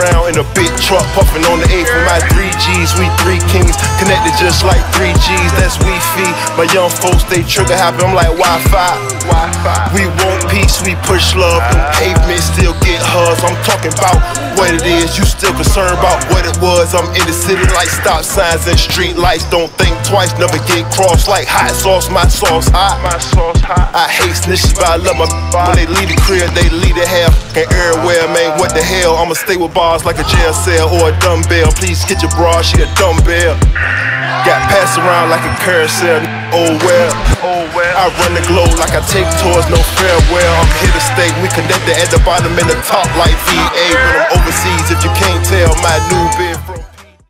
around in a big truck, puffing on the eight for my three G's. We three kings, connected just like three G's. That's we feed. My young folks, they trigger happy. I'm like Wi-Fi. We we push love. Them pavement, still get hugs. I'm talking about what it is. You still concerned about what it was. I'm in the city like stop signs and street lights. Don't think twice, never get crossed like hot sauce. My sauce hot. My sauce hot. I hate snitches, but I love my when they leave the crib, they leave the hell and everywhere, man. What the hell? I'ma stay with bars like a jail cell or a dumbbell. Please get your bra, she a dumbbell. Got passed around like a carousel. Oh well, Oh well. I run the globe like I take tours, no farewell. At the bottom and the top like VA. When I'm overseas, if you